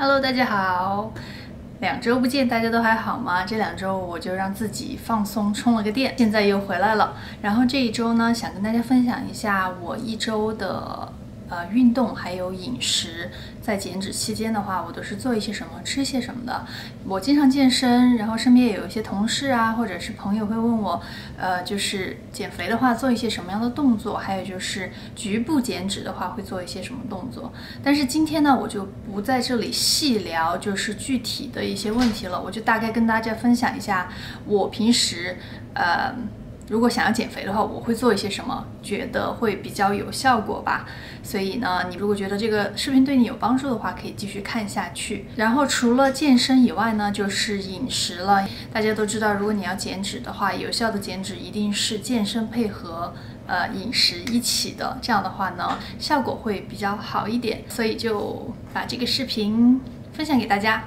Hello，大家好，两周不见，大家都还好吗？这两周我就让自己放松，充了个电，现在又回来了。然后这一周呢，想跟大家分享一下我一周的。呃，运动还有饮食，在减脂期间的话，我都是做一些什么，吃些什么的。我经常健身，然后身边也有一些同事啊，或者是朋友会问我，呃，就是减肥的话做一些什么样的动作，还有就是局部减脂的话会做一些什么动作。但是今天呢，我就不在这里细聊，就是具体的一些问题了，我就大概跟大家分享一下我平时，呃。如果想要减肥的话，我会做一些什么？觉得会比较有效果吧。所以呢，你如果觉得这个视频对你有帮助的话，可以继续看下去。然后除了健身以外呢，就是饮食了。大家都知道，如果你要减脂的话，有效的减脂一定是健身配合呃饮食一起的。这样的话呢，效果会比较好一点。所以就把这个视频分享给大家。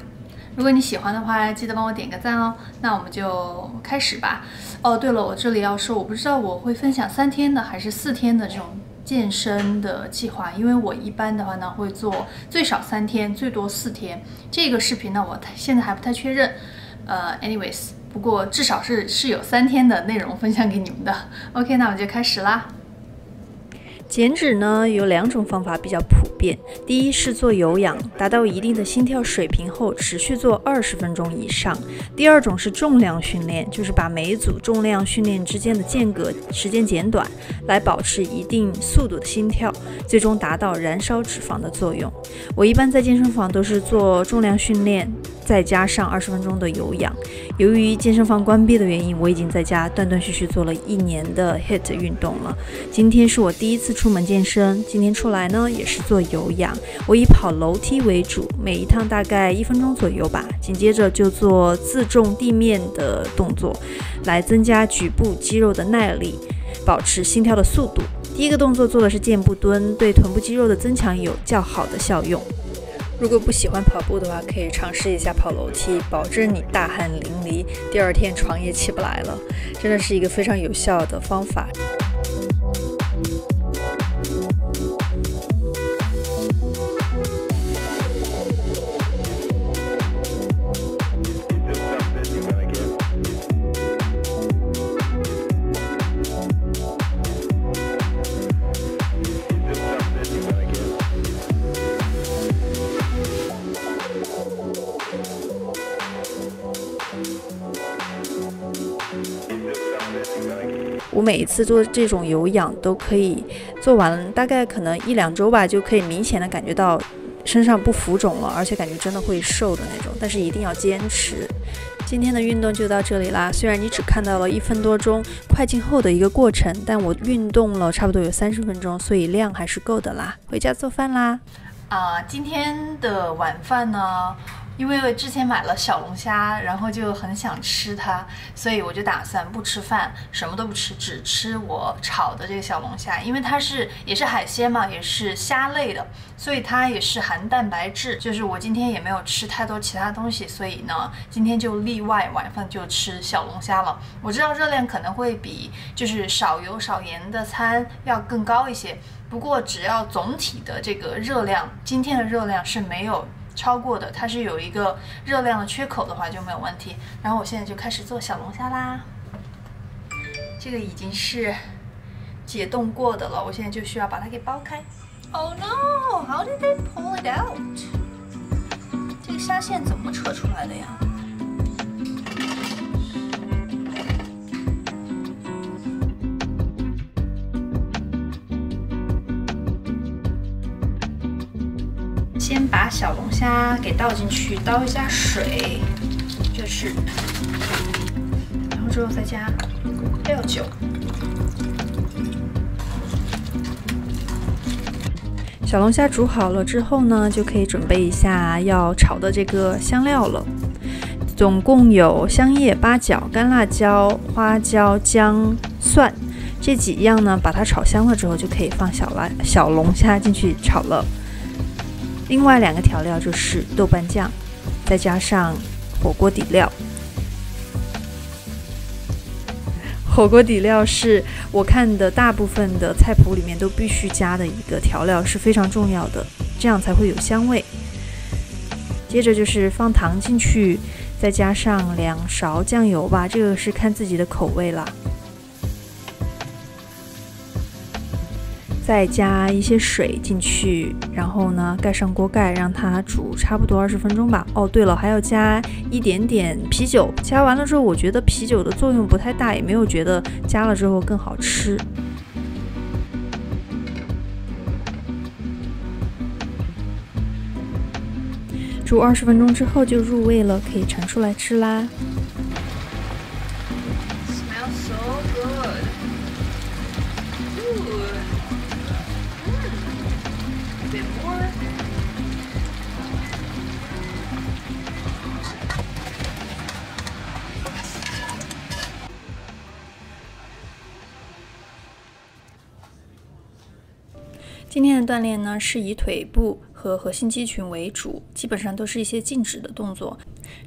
如果你喜欢的话，记得帮我点个赞哦。那我们就开始吧。哦，对了，我这里要说，我不知道我会分享三天的还是四天的这种健身的计划，因为我一般的话呢会做最少三天，最多四天。这个视频呢，我现在还不太确认。呃，anyways，不过至少是是有三天的内容分享给你们的。OK，那我们就开始啦。减脂呢有两种方法比较普遍，第一是做有氧，达到一定的心跳水平后持续做二十分钟以上；第二种是重量训练，就是把每组重量训练之间的间隔时间减短，来保持一定速度的心跳，最终达到燃烧脂肪的作用。我一般在健身房都是做重量训练。再加上二十分钟的有氧。由于健身房关闭的原因，我已经在家断断续续做了一年的 HIT 运动了。今天是我第一次出门健身，今天出来呢也是做有氧。我以跑楼梯为主，每一趟大概一分钟左右吧。紧接着就做自重地面的动作，来增加局部肌肉的耐力，保持心跳的速度。第一个动作做的是箭步蹲，对臀部肌肉的增强有较好的效用。如果不喜欢跑步的话，可以尝试一下跑楼梯，保证你大汗淋漓，第二天床也起不来了。真的是一个非常有效的方法。我每一次做这种有氧都可以做完，大概可能一两周吧，就可以明显的感觉到身上不浮肿了，而且感觉真的会瘦的那种。但是一定要坚持。今天的运动就到这里啦。虽然你只看到了一分多钟快进后的一个过程，但我运动了差不多有三十分钟，所以量还是够的啦。回家做饭啦。啊，今天的晚饭呢？因为之前买了小龙虾，然后就很想吃它，所以我就打算不吃饭，什么都不吃，只吃我炒的这个小龙虾。因为它是也是海鲜嘛，也是虾类的，所以它也是含蛋白质。就是我今天也没有吃太多其他东西，所以呢，今天就例外晚饭就吃小龙虾了。我知道热量可能会比就是少油少盐的餐要更高一些，不过只要总体的这个热量，今天的热量是没有。超过的，它是有一个热量的缺口的话就没有问题。然后我现在就开始做小龙虾啦。这个已经是解冻过的了，我现在就需要把它给剥开。Oh no! How did they pull it out? 这个虾线怎么扯出来的呀？虾给倒进去，倒一下水，就是，然后之后再加料酒。小龙虾煮好了之后呢，就可以准备一下要炒的这个香料了。总共有香叶、八角、干辣椒、花椒、姜、蒜这几样呢，把它炒香了之后，就可以放小辣小龙虾进去炒了。另外两个调料就是豆瓣酱，再加上火锅底料。火锅底料是我看的大部分的菜谱里面都必须加的一个调料，是非常重要的，这样才会有香味。接着就是放糖进去，再加上两勺酱油吧，这个是看自己的口味啦。再加一些水进去，然后呢盖上锅盖，让它煮差不多二十分钟吧。哦，对了，还要加一点点啤酒。加完了之后，我觉得啤酒的作用不太大，也没有觉得加了之后更好吃。煮二十分钟之后就入味了，可以盛出来吃啦。今天的锻炼呢，是以腿部和核心肌群为主，基本上都是一些静止的动作，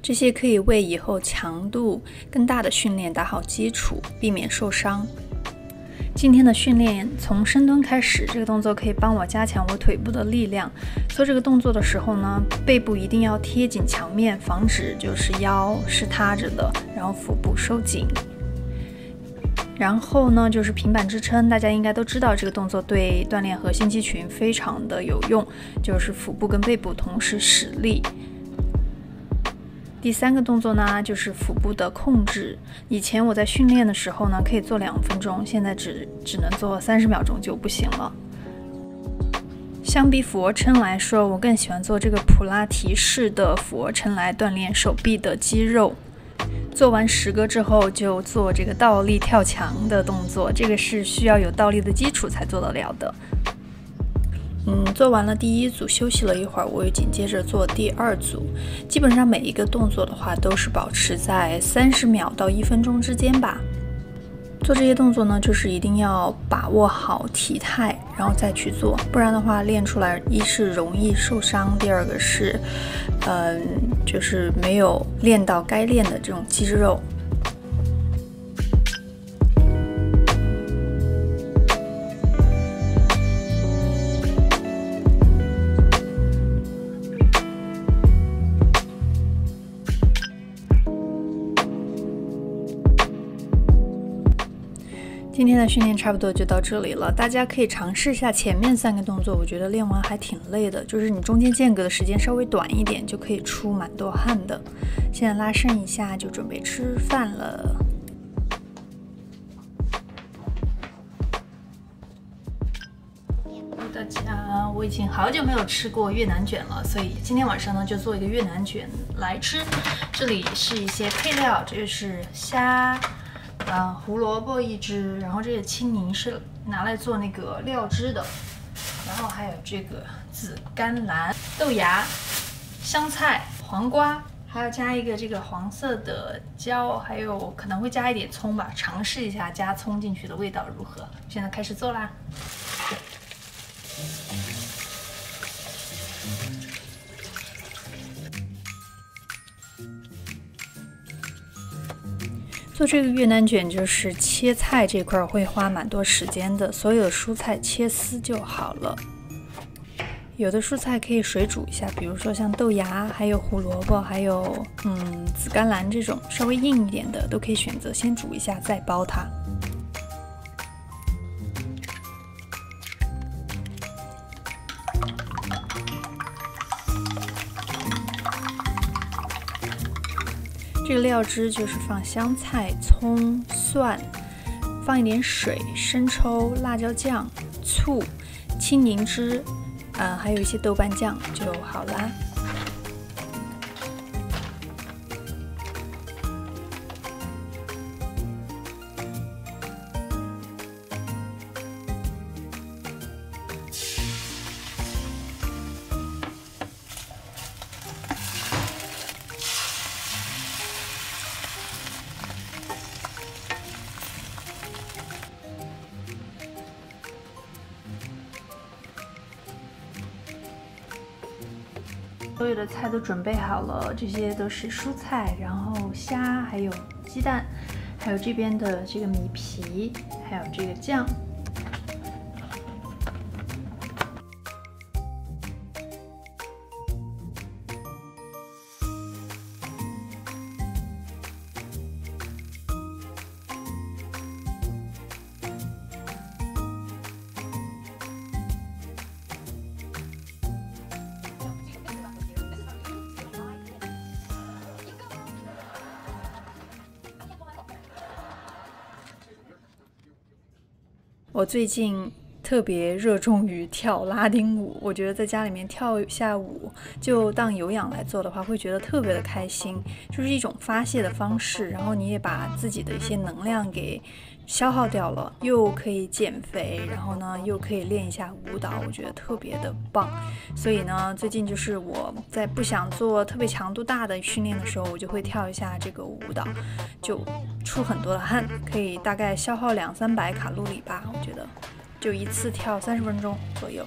这些可以为以后强度更大的训练打好基础，避免受伤。今天的训练从深蹲开始，这个动作可以帮我加强我腿部的力量。做这个动作的时候呢，背部一定要贴紧墙面，防止就是腰是塌着的，然后腹部收紧。然后呢，就是平板支撑，大家应该都知道这个动作对锻炼核心肌群非常的有用，就是腹部跟背部同时使力。第三个动作呢，就是腹部的控制。以前我在训练的时候呢，可以做两分钟，现在只只能做三十秒钟就不行了。相比俯卧撑来说，我更喜欢做这个普拉提式的俯卧撑来锻炼手臂的肌肉。做完十个之后，就做这个倒立跳墙的动作，这个是需要有倒立的基础才做得了的。嗯，做完了第一组，休息了一会儿，我又紧接着做第二组。基本上每一个动作的话，都是保持在三十秒到一分钟之间吧。做这些动作呢，就是一定要把握好体态，然后再去做，不然的话练出来，一是容易受伤，第二个是，嗯，就是没有练到该练的这种肌肉。今天的训练差不多就到这里了，大家可以尝试一下前面三个动作，我觉得练完还挺累的，就是你中间间隔的时间稍微短一点，就可以出蛮多汗的。现在拉伸一下，就准备吃饭了。大家，我已经好久没有吃过越南卷了，所以今天晚上呢就做一个越南卷来吃。这里是一些配料，这是虾。啊，胡萝卜一只，然后这个青柠是拿来做那个料汁的，然后还有这个紫甘蓝、豆芽、香菜、黄瓜，还要加一个这个黄色的椒，还有可能会加一点葱吧，尝试一下加葱进去的味道如何。现在开始做啦。做这个越南卷就是切菜这块会花蛮多时间的，所有的蔬菜切丝就好了。有的蔬菜可以水煮一下，比如说像豆芽、还有胡萝卜、还有嗯紫甘蓝这种稍微硬一点的，都可以选择先煮一下再包它。这个料汁就是放香菜、葱、蒜，放一点水、生抽、辣椒酱、醋、青柠汁，嗯，还有一些豆瓣酱就好啦。所有的菜都准备好了，这些都是蔬菜，然后虾，还有鸡蛋，还有这边的这个米皮，还有这个酱。我最近特别热衷于跳拉丁舞，我觉得在家里面跳一下舞，就当有氧来做的话，会觉得特别的开心，就是一种发泄的方式。然后你也把自己的一些能量给。消耗掉了，又可以减肥，然后呢，又可以练一下舞蹈，我觉得特别的棒。所以呢，最近就是我在不想做特别强度大的训练的时候，我就会跳一下这个舞蹈，就出很多的汗，可以大概消耗两三百卡路里吧。我觉得，就一次跳三十分钟左右。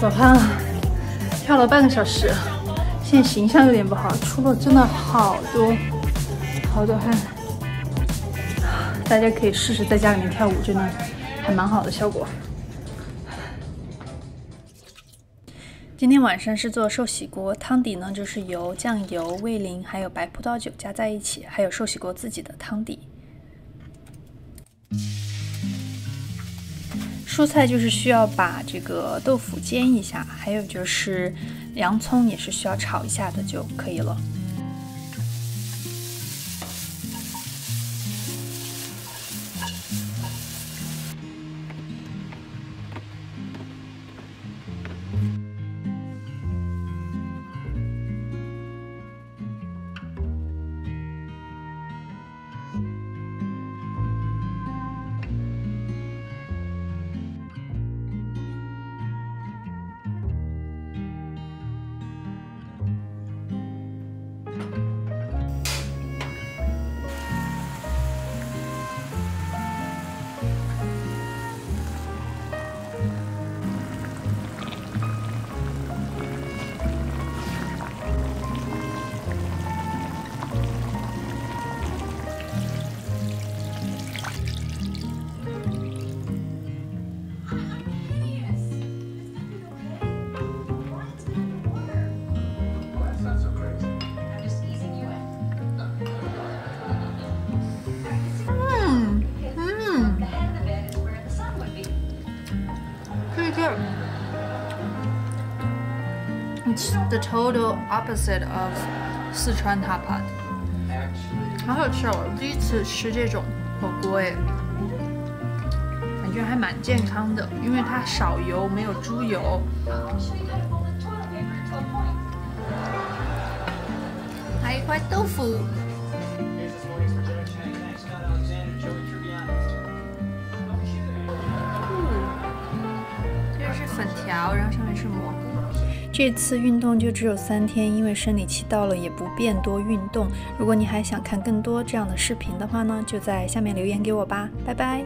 早汗啊，跳了半个小时，现在形象有点不好，出了真的好多好多汗。大家可以试试在家里面跳舞，真的还蛮好的效果。今天晚上是做寿喜锅，汤底呢就是由酱油、味淋还有白葡萄酒加在一起，还有寿喜锅自己的汤底。蔬菜就是需要把这个豆腐煎一下，还有就是洋葱也是需要炒一下的就可以了。It's the total opposite of 四川 hot pot，好好吃哦！我第一次吃这种火锅哎，感觉还蛮健康的，因为它少油，没有猪油。还一块豆腐。然后上面是蘑菇。这次运动就只有三天，因为生理期到了也不便多运动。如果你还想看更多这样的视频的话呢，就在下面留言给我吧，拜拜。